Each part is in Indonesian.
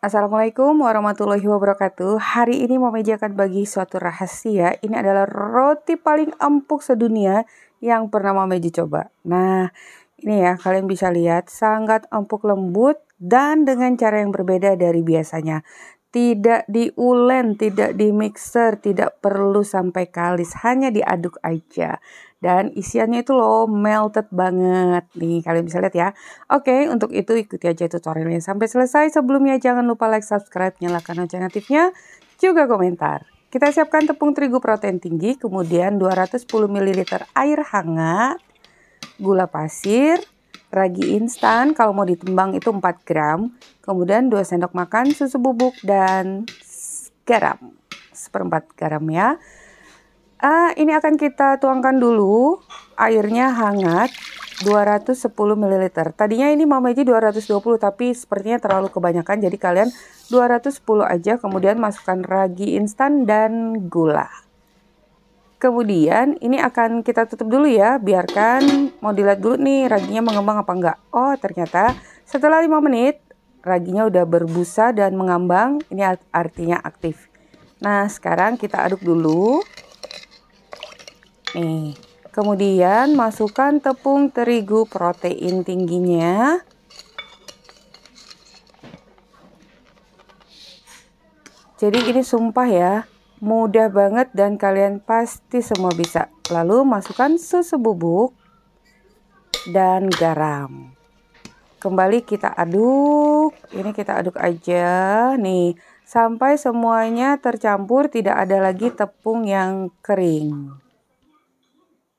Assalamualaikum warahmatullahi wabarakatuh. Hari ini Mama Meja akan bagi suatu rahasia. Ini adalah roti paling empuk sedunia yang pernah Mama Meja coba. Nah, ini ya kalian bisa lihat sangat empuk lembut dan dengan cara yang berbeda dari biasanya. Tidak diulen, tidak di mixer, tidak perlu sampai kalis, hanya diaduk aja. Dan isiannya itu loh melted banget. Nih kalian bisa lihat ya. Oke, untuk itu ikuti aja tutorialnya sampai selesai. Sebelumnya jangan lupa like, subscribe, nyalakan lonceng notifnya, juga komentar. Kita siapkan tepung terigu protein tinggi, kemudian 210 ml air hangat, gula pasir, ragi instan kalau mau ditimbang itu 4 gram, kemudian 2 sendok makan susu bubuk dan garam, seperempat garam ya. Uh, ini akan kita tuangkan dulu airnya hangat 210 ml. Tadinya ini Mama Ji 220 tapi sepertinya terlalu kebanyakan jadi kalian 210 aja kemudian masukkan ragi instan dan gula. Kemudian ini akan kita tutup dulu ya, biarkan mau dilihat dulu nih raginya mengembang apa enggak. Oh ternyata setelah 5 menit raginya udah berbusa dan mengambang, ini artinya aktif. Nah sekarang kita aduk dulu. Nih, kemudian masukkan tepung terigu protein tingginya. Jadi ini sumpah ya, Mudah banget dan kalian pasti semua bisa. Lalu masukkan susu bubuk dan garam. Kembali kita aduk. Ini kita aduk aja nih sampai semuanya tercampur tidak ada lagi tepung yang kering.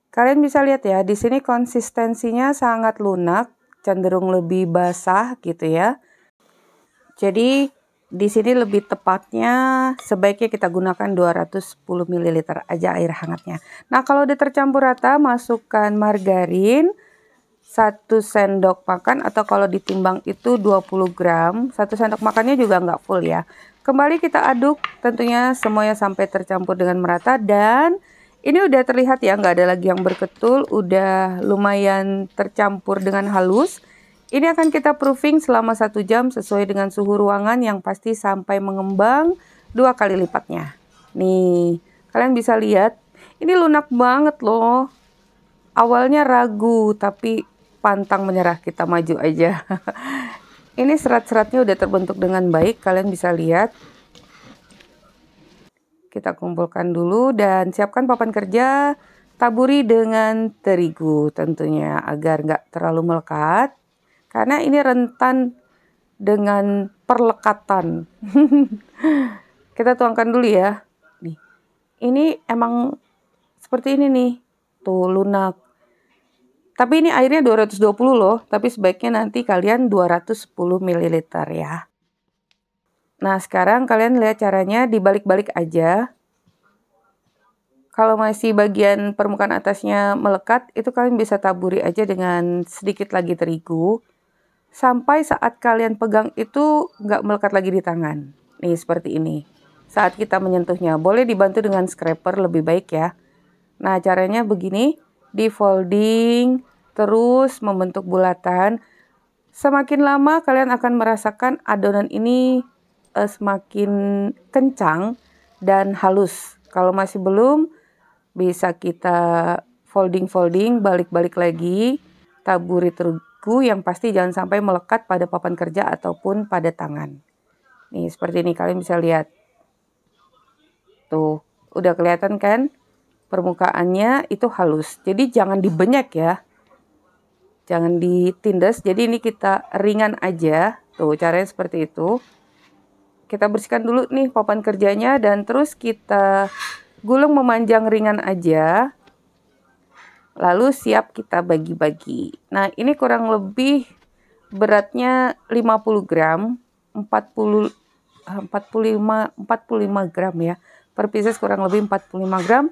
Kalian bisa lihat ya, di sini konsistensinya sangat lunak, cenderung lebih basah gitu ya. Jadi di sini lebih tepatnya sebaiknya kita gunakan 210 ml aja air hangatnya. Nah kalau udah tercampur rata masukkan margarin 1 sendok makan atau kalau ditimbang itu 20 gram. 1 sendok makannya juga nggak full ya. Kembali kita aduk tentunya semuanya sampai tercampur dengan merata dan ini udah terlihat ya nggak ada lagi yang berketul. Udah lumayan tercampur dengan halus. Ini akan kita proofing selama satu jam sesuai dengan suhu ruangan yang pasti sampai mengembang dua kali lipatnya. Nih, kalian bisa lihat, ini lunak banget loh. Awalnya ragu, tapi pantang menyerah kita maju aja. ini serat-seratnya udah terbentuk dengan baik, kalian bisa lihat. Kita kumpulkan dulu dan siapkan papan kerja. Taburi dengan terigu tentunya agar nggak terlalu melekat. Karena ini rentan dengan perlekatan. Kita tuangkan dulu ya. Nih. Ini emang seperti ini nih. Tuh lunak. Tapi ini airnya 220 loh, tapi sebaiknya nanti kalian 210 ml ya. Nah, sekarang kalian lihat caranya dibalik-balik aja. Kalau masih bagian permukaan atasnya melekat, itu kalian bisa taburi aja dengan sedikit lagi terigu sampai saat kalian pegang itu nggak melekat lagi di tangan. Nih seperti ini. Saat kita menyentuhnya, boleh dibantu dengan scraper lebih baik ya. Nah caranya begini, di folding, terus membentuk bulatan. Semakin lama kalian akan merasakan adonan ini uh, semakin kencang dan halus. Kalau masih belum, bisa kita folding-folding, balik-balik lagi, taburi buku yang pasti jangan sampai melekat pada papan kerja ataupun pada tangan. Nih, seperti ini kalian bisa lihat. Tuh, udah kelihatan kan? Permukaannya itu halus. Jadi jangan dibenyak ya. Jangan ditindas. Jadi ini kita ringan aja. Tuh, caranya seperti itu. Kita bersihkan dulu nih papan kerjanya dan terus kita gulung memanjang ringan aja Lalu siap kita bagi-bagi. Nah, ini kurang lebih beratnya 50 gram, 40 45 45 gram ya. Per pieces kurang lebih 45 gram.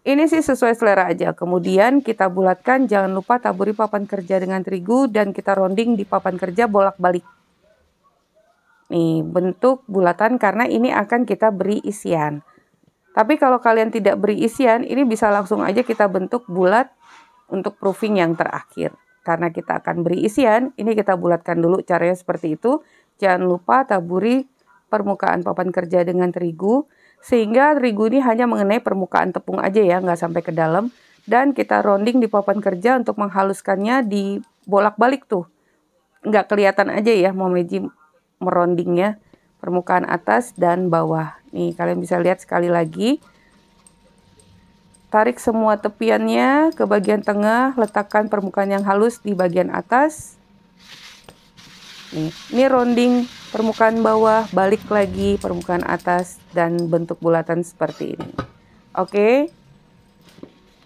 Ini sih sesuai selera aja. Kemudian kita bulatkan, jangan lupa taburi papan kerja dengan terigu dan kita rounding di papan kerja bolak-balik. Nih, bentuk bulatan karena ini akan kita beri isian. Tapi kalau kalian tidak beri isian, ini bisa langsung aja kita bentuk bulat untuk proofing yang terakhir. Karena kita akan beri isian, ini kita bulatkan dulu caranya seperti itu. Jangan lupa taburi permukaan papan kerja dengan terigu sehingga terigu ini hanya mengenai permukaan tepung aja ya, nggak sampai ke dalam. Dan kita rounding di papan kerja untuk menghaluskannya di bolak-balik tuh. Nggak kelihatan aja ya Momeji merondingnya permukaan atas dan bawah. Nih kalian bisa lihat sekali lagi. Tarik semua tepiannya ke bagian tengah, letakkan permukaan yang halus di bagian atas. Nih, ini rounding permukaan bawah, balik lagi permukaan atas dan bentuk bulatan seperti ini. Oke.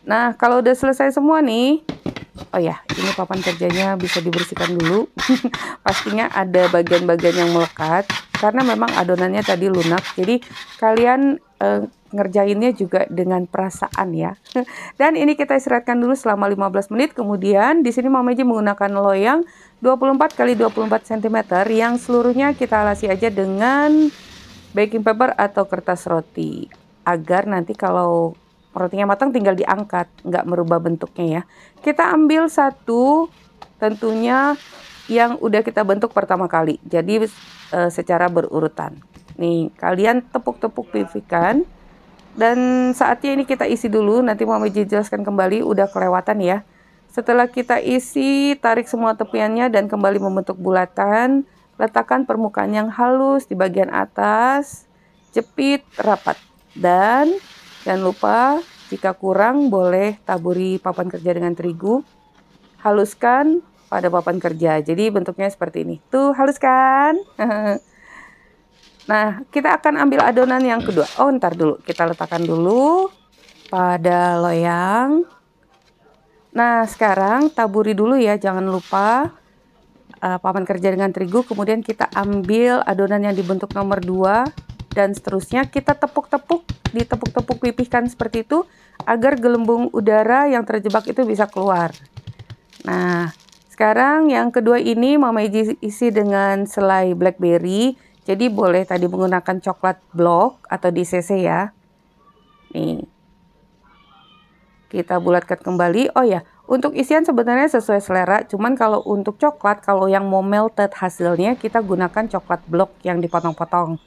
Nah, kalau udah selesai semua nih, oh ya, ini papan kerjanya bisa dibersihkan dulu. Pastinya ada bagian-bagian yang melekat karena memang adonannya tadi lunak. Jadi kalian eh, ngerjainnya juga dengan perasaan ya. Dan ini kita istirahatkan dulu selama 15 menit. Kemudian di sini Mama Meji menggunakan loyang 24 kali 24 cm yang seluruhnya kita alasi aja dengan baking paper atau kertas roti agar nanti kalau rotinya matang tinggal diangkat nggak merubah bentuknya ya kita ambil satu tentunya yang udah kita bentuk pertama kali jadi e, secara berurutan nih kalian tepuk-tepuk pipikan dan saatnya ini kita isi dulu nanti mau jelaskan kembali udah kelewatan ya setelah kita isi, tarik semua tepiannya dan kembali membentuk bulatan. Letakkan permukaan yang halus di bagian atas, jepit rapat. Dan jangan lupa jika kurang boleh taburi papan kerja dengan terigu. Haluskan pada papan kerja. Jadi bentuknya seperti ini. Tuh, haluskan. nah, kita akan ambil adonan yang kedua. Oh, ntar dulu. Kita letakkan dulu pada loyang. Nah, sekarang taburi dulu ya, jangan lupa uh, papan kerja dengan terigu, kemudian kita ambil adonan yang dibentuk nomor 2 dan seterusnya kita tepuk-tepuk, ditepuk-tepuk pipihkan seperti itu agar gelembung udara yang terjebak itu bisa keluar. Nah, sekarang yang kedua ini Mama Iji isi dengan selai blackberry. Jadi boleh tadi menggunakan coklat block atau DCC ya. Nih, kita bulatkan kembali. Oh ya, untuk isian sebenarnya sesuai selera, cuman kalau untuk coklat, kalau yang mau melted hasilnya, kita gunakan coklat blok yang dipotong-potong.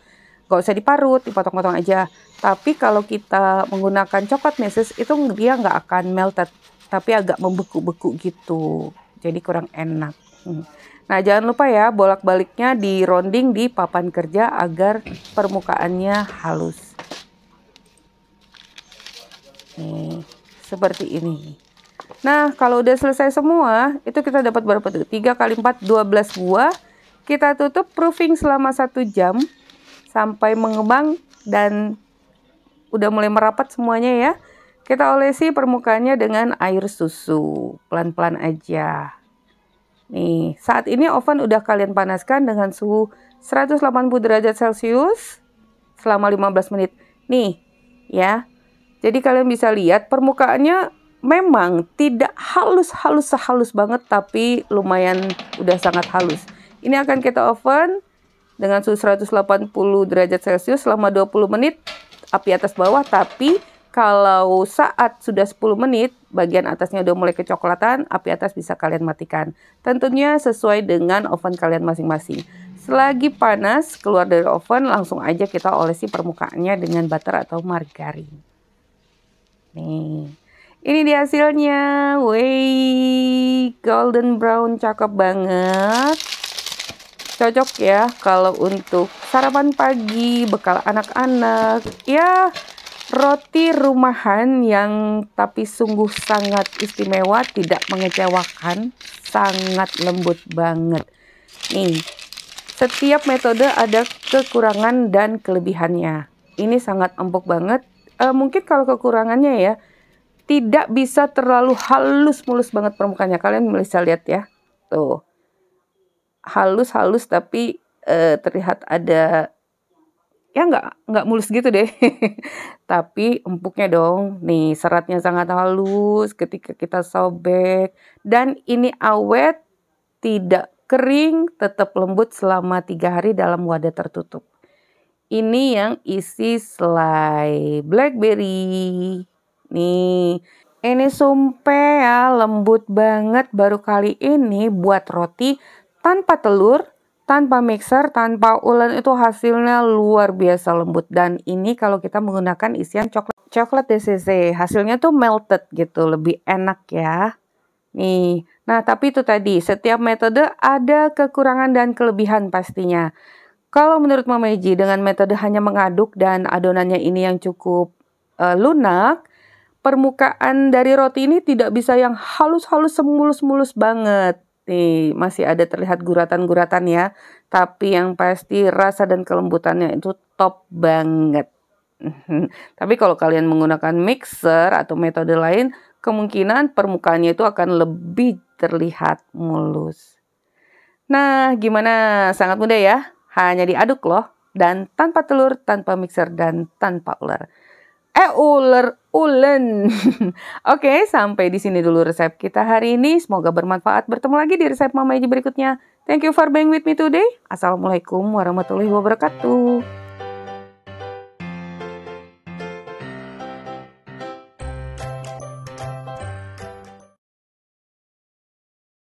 Gak usah diparut, dipotong-potong aja. Tapi kalau kita menggunakan coklat meses, itu dia nggak akan melted, tapi agak membeku-beku gitu. Jadi kurang enak. Hmm. Nah, jangan lupa ya, bolak-baliknya di rounding di papan kerja agar permukaannya halus. Nih seperti ini. Nah, kalau udah selesai semua, itu kita dapat berapa tuh? 3 kali 4, 12 buah. Kita tutup proofing selama satu jam sampai mengembang dan udah mulai merapat semuanya ya. Kita olesi permukaannya dengan air susu, pelan-pelan aja. Nih, saat ini oven udah kalian panaskan dengan suhu 180 derajat Celcius selama 15 menit. Nih, ya. Jadi kalian bisa lihat permukaannya memang tidak halus-halus sehalus banget tapi lumayan udah sangat halus. Ini akan kita oven dengan suhu 180 derajat Celcius selama 20 menit api atas bawah tapi kalau saat sudah 10 menit bagian atasnya udah mulai kecoklatan api atas bisa kalian matikan tentunya sesuai dengan oven kalian masing-masing selagi panas keluar dari oven langsung aja kita olesi permukaannya dengan butter atau margarin Nih. Ini dia hasilnya. Wey, golden brown cakep banget. Cocok ya kalau untuk sarapan pagi, bekal anak-anak. Ya, roti rumahan yang tapi sungguh sangat istimewa, tidak mengecewakan, sangat lembut banget. Nih, setiap metode ada kekurangan dan kelebihannya. Ini sangat empuk banget uh, mungkin kalau kekurangannya ya tidak bisa terlalu halus mulus banget permukaannya kalian bisa lihat ya tuh halus halus tapi uh, terlihat ada ya nggak nggak mulus gitu deh. Tapi empuknya dong. Nih seratnya sangat halus ketika kita sobek. Dan ini awet tidak kering tetap lembut selama tiga hari dalam wadah tertutup. Ini yang isi selai blackberry. Nih, ini sumpe ya, lembut banget. Baru kali ini buat roti tanpa telur tanpa mixer, tanpa ulen itu hasilnya luar biasa lembut. Dan ini kalau kita menggunakan isian coklat coklat DCC, hasilnya tuh melted gitu, lebih enak ya. Nih, nah tapi itu tadi, setiap metode ada kekurangan dan kelebihan pastinya. Kalau menurut Mama Eji, dengan metode hanya mengaduk dan adonannya ini yang cukup uh, lunak, permukaan dari roti ini tidak bisa yang halus-halus semulus-mulus banget. Nih, masih ada terlihat guratan-guratan ya. Tapi yang pasti rasa dan kelembutannya itu top banget. Tapi kalau kalian menggunakan mixer atau metode lain, kemungkinan permukaannya itu akan lebih terlihat mulus. Nah, gimana? Sangat mudah ya. Hanya diaduk loh. Dan tanpa telur, tanpa mixer, dan tanpa ular. Eh ular ulen. Oke, sampai di sini dulu resep kita hari ini. Semoga bermanfaat. Bertemu lagi di resep Mama Eji berikutnya. Thank you for being with me today. Assalamualaikum warahmatullahi wabarakatuh.